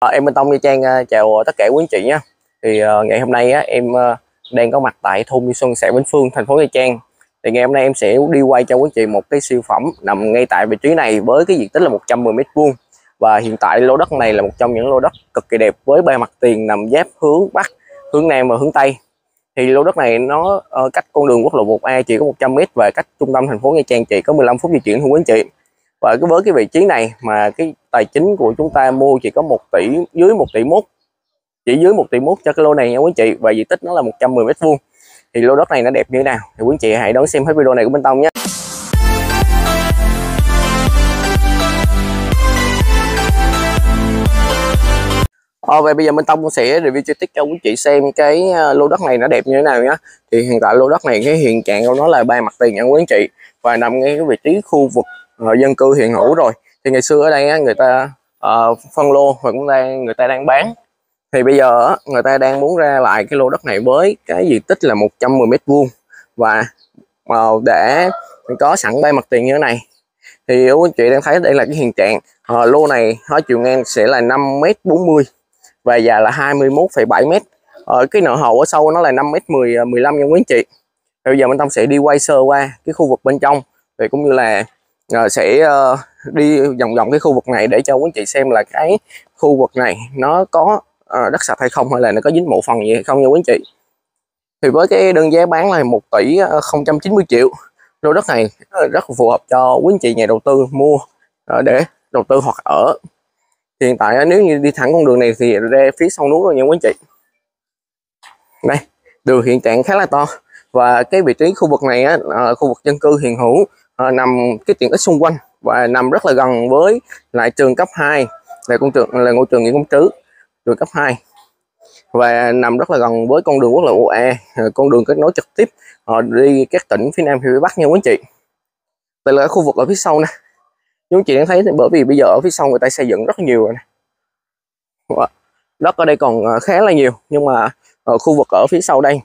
À, em Minh Tông Nha Trang à, chào tất cả quý anh chị nhé. Thì uh, ngày hôm nay á, em uh, đang có mặt tại thôn Như Xuân, xã Vĩnh Phương, thành phố Nha Trang. Thì ngày hôm nay em sẽ đi quay cho quý anh chị một cái siêu phẩm nằm ngay tại vị trí này với cái diện tích là 110 m2 và hiện tại lô đất này là một trong những lô đất cực kỳ đẹp với ba mặt tiền nằm giáp hướng bắc, hướng nam và hướng tây. Thì lô đất này nó uh, cách con đường quốc lộ 1A chỉ có 100 m và cách trung tâm thành phố Nha Trang chỉ có 15 phút di chuyển thôi quý anh chị và cứ với cái vị trí này mà cái tài chính của chúng ta mua chỉ có 1 tỷ dưới 1 tỷ mốt chỉ dưới 1 tỷ mốt cho cái lô này nha quý chị. Và diện tích nó là 110 mét vuông. Thì lô đất này nó đẹp như thế nào? Thì quý chị hãy đón xem hết video này của Minh Tông nhé. Ờ, và bây giờ Minh Tông sẽ review chi tiết cho quý chị xem cái ờ, lô đất này nó đẹp như thế nào nhé. Thì hiện tại lô đất này cái hiện trạng của nó là ba mặt tiền nha quý chị. Và nằm ngay cái vị trí khu vực uh, dân cư hiện hữu rồi. Thì ngày xưa ở đây á, người ta uh, phân lô và cũng đang người ta đang bán. Thì bây giờ á, người ta đang muốn ra lại cái lô đất này với cái diện tích là 110 mét vuông. Và uh, để có sẵn bay mặt tiền như thế này. Thì quý anh chị đang thấy đây là cái hiện trạng. Uh, lô này nó chiều ngang sẽ là 5 mét 40 và dài là 21,7 mét. Ở cái nợ hậu ở sâu nó là 5 mét 10 15 nha quý anh chị. Bây giờ mình Tông sẽ đi quay sơ qua cái khu vực bên trong. Thì cũng như là à, sẽ uh, đi vòng vòng cái khu vực này để cho quý chị xem là cái khu vực này nó có uh, đất sạch hay không hay là nó có dính mộ phần gì hay không nha quý chị. Thì với cái đơn giá bán là 1 tỷ ờ, 090 triệu. Lô đất này rất phù hợp cho quý anh chị nhà đầu tư mua để đầu tư hoặc ở. Hiện tại nếu như đi thẳng con đường này thì ra phía sau núi rồi nha quý anh chị. Đây đường hiện trạng khá là to. Và cái vị trí khu vực này á, khu vực dân cư hiện hữu à, nằm cái tiện ích xung quanh và nằm rất là gần với lại trường cấp 2 là con trường là ngôi trường Nguyễn Công Trứ trường cấp 2 và nằm rất là gần với con đường quốc lộ E ờ, con đường kết nối trực tiếp họ đi các tỉnh phía Nam phía Bắc nha quý anh chị. Đây là khu vực ở phía sau nè. Quý anh chị đang thấy bởi vì bây giờ ở phía sau người ta xây dựng rất nhiều rồi nè. Đất ở đây còn khá là nhiều nhưng mà ở khu vực ở phía sau đây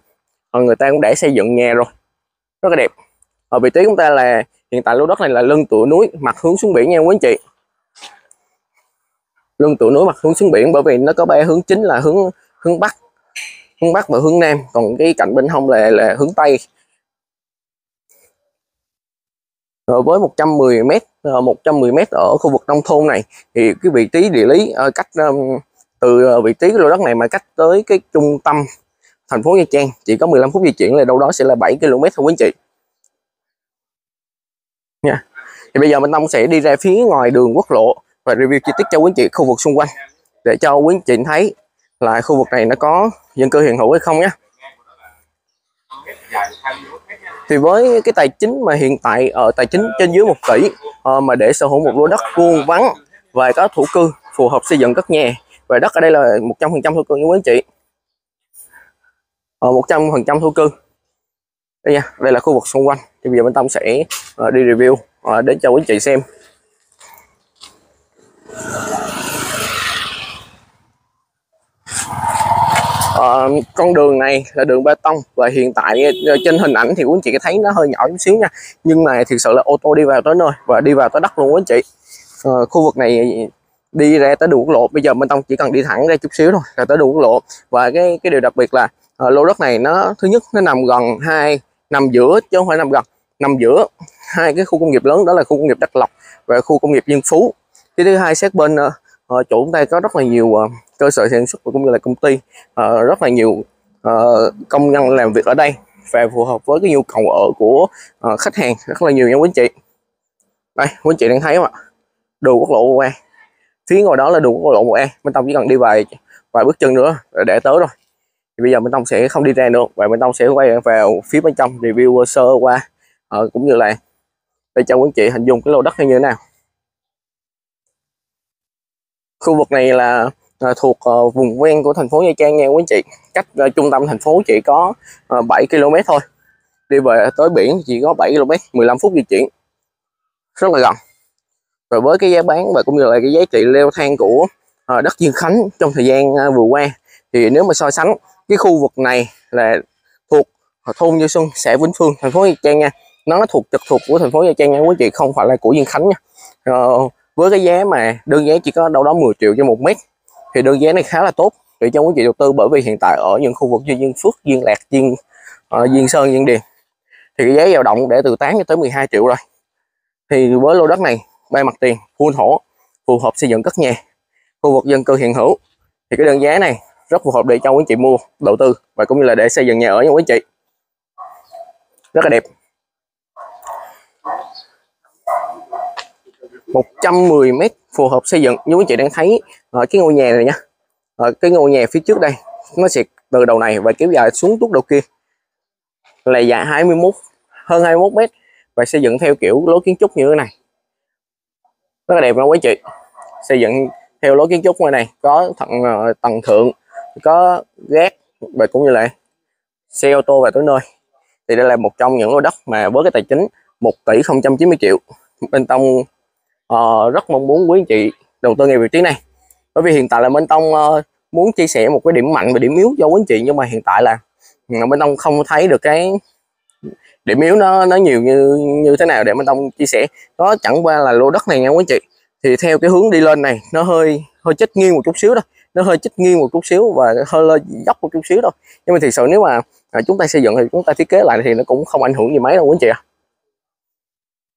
người ta cũng đã xây dựng nhà rồi. Rất là đẹp ở vị trí chúng ta là, hiện tại lô đất này là lưng tựa núi, mặt hướng xuống biển nha quý anh chị. Lưng tựa núi, mặt hướng xuống biển, bởi vì nó có ba hướng chính là hướng hướng bắc hướng bắc và hướng nam, còn cái cạnh bên hông là là hướng tây. Rồi với 110 m 110 m ở khu vực nông thôn này, thì cái vị trí địa lý ờ, cách từ ờ, vị trí cái lô đất này mà cách tới cái trung tâm thành phố Nha Trang chỉ có 15 phút di chuyển là đâu đó sẽ là 7 km thôi quý anh chị nha. Thì bây giờ mình Tâm sẽ đi ra phía ngoài đường quốc lộ và review chi tiết cho quý anh chị khu vực xung quanh. Để cho quý anh chị thấy là khu vực này nó có dân cư hiện hữu hay không nhé. Thì với cái tài chính mà hiện tại ở tài chính trên dưới 1 tỷ ờ, mà để sở hữu một lô đất vuông vắng và có thổ cư phù hợp xây dựng các nhà, và đất ở đây là 100% thổ cư như quý anh chị. Ở 100% thổ cư. Đây nha, đây là khu vực xung quanh. Thì bây giờ bên tâm sẽ Ờ, đi review. Uh, đến cho quý chị xem. À, con đường này là đường bê tông và hiện tại trên hình ảnh thì quý chị thấy nó hơi nhỏ chút xíu nha. Nhưng mà thực sự là ô tô đi vào tới nơi và đi vào tới đất luôn quý chị. À, khu vực này đi ra tới đường quốc lộ. Bây giờ bên tông chỉ cần đi thẳng ra chút xíu thôi là tới đường quốc lộ. Và cái cái điều đặc biệt là à, lô đất này nó thứ nhất nó nằm gần hai nằm giữa chứ không phải nằm gần nằm giữa hai cái khu công nghiệp lớn đó là khu công nghiệp Đắk Lộc và khu công nghiệp Nhân Phú. Cái thứ hai xét bên ờ, ờ, uh, chủ chúng ta có rất là nhiều uh, cơ sở sản xuất cũng như là công ty uh, rất là nhiều uh, công nhân làm việc ở đây và phù hợp với cái nhu cầu ở của uh, khách hàng rất là nhiều nha quý anh chị. Đây quý anh chị đang thấy không ạ? Đường quốc lộ qua phía ngoài đó là đường quốc lộ 1A Minh tông chỉ cần đi vài vài bước chân nữa để tới rồi. Thì bây giờ Minh tông sẽ không đi ra nữa và Minh tông sẽ quay vào phía bên trong review sơ qua uh, cũng như là để cho quý chị hình dung cái lô đất như thế nào? Khu vực này là à, thuộc à, vùng ven của thành phố Nha Trang nha quý chị cách à, trung tâm thành phố chỉ có à, 7 km thôi. Đi về tới biển chỉ có 7 km 15 phút di chuyển. Rất là gần. Rồi với cái giá bán và cũng như là cái giá trị leo thang của à, đất Diên Khánh trong thời gian à, vừa qua thì nếu mà so sánh cái khu vực này là thuộc thôn Như Xuân xã Vĩnh Phương thành phố Nha Trang nha nó thuộc trực thuộc của thành phố Nha Trang nha quý chị không phải là của Diên Khánh nha. Rồi, với cái giá mà đơn giá chỉ có đâu đó 10 triệu cho một mét thì đơn giá này khá là tốt để cho quý chị đầu tư bởi vì hiện tại ở những khu vực như Diên Phước, Diên Lạc, Diên uh, Diên Sơn, Diên Điền thì cái giá dao động để từ 8 cho tới 12 triệu rồi. Thì với lô đất này ba mặt tiền full thổ phù hợp xây dựng cất nhà khu vực dân cư hiện hữu thì cái đơn giá này rất phù hợp để cho quý chị mua đầu tư và cũng như là để xây dựng nhà ở nha quý chị rất là đẹp. 110 mét phù hợp xây dựng. Như quý chị đang thấy ở cái ngôi nhà này nhá ở ờ, cái ngôi nhà phía trước đây, nó sẽ từ đầu này và kéo dài xuống tuốt đầu kia. Là dài 21 hơn 21 mét và xây dựng theo kiểu lối kiến trúc như thế này. Rất là đẹp nha quý chị. Xây dựng theo lối kiến trúc ngoài này, có tầng ờ, tầng thượng, có gác và cũng như là xe ô tô và tới nơi. Thì đây là một trong những lô đất mà với cái tài chính 1 tỷ 090 triệu. Bên tông uh, rất mong muốn quý anh chị đầu tư ngay vị trí này. Bởi vì hiện tại là minh tông uh, muốn chia sẻ một cái điểm mạnh và điểm yếu cho quý anh chị nhưng mà hiện tại là ừ, minh tông không thấy được cái điểm yếu nó nó nhiều như như thế nào để minh tông chia sẻ. Nó chẳng qua là lô đất này nha quý anh chị. Thì theo cái hướng đi lên này nó hơi hơi chích nghiêng một chút xíu thôi. Nó hơi chích nghiêng một chút xíu và hơi lên dốc một chút xíu thôi. Nhưng mà thì sự nếu mà à, chúng ta xây dựng thì chúng ta thiết kế lại thì nó cũng không ảnh hưởng gì mấy đâu quý anh chị ạ.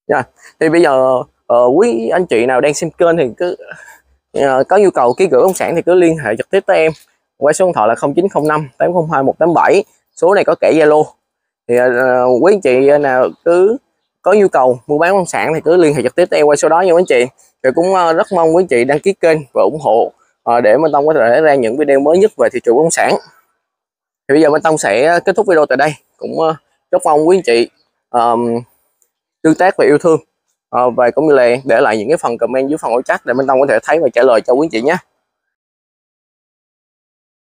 À. yeah. thì bây giờ uh, quý anh chị nào đang xem kênh thì cứ uh, có nhu cầu ký gửi công sản thì cứ liên hệ trực tiếp tới em qua số điện thoại là 0905 802 187 số này có kẻ Zalo. Thì uh, quý anh chị nào cứ có nhu cầu mua bán nông sản thì cứ liên hệ trực tiếp tới em qua số đó nha quý anh chị. Thì cũng uh, rất mong quý anh chị đăng ký kênh và ủng hộ uh, để Minh Tông có thể ra những video mới nhất về thị trường bất động sản. Thì bây giờ Minh Tông sẽ kết thúc video tại đây. Cũng uh, rất mong quý anh chị um, tương tác và yêu thương. Ờ, và cũng như là để lại những cái phần comment dưới phần ô chat để Minh Tông có thể thấy và trả lời cho quý anh chị nhé.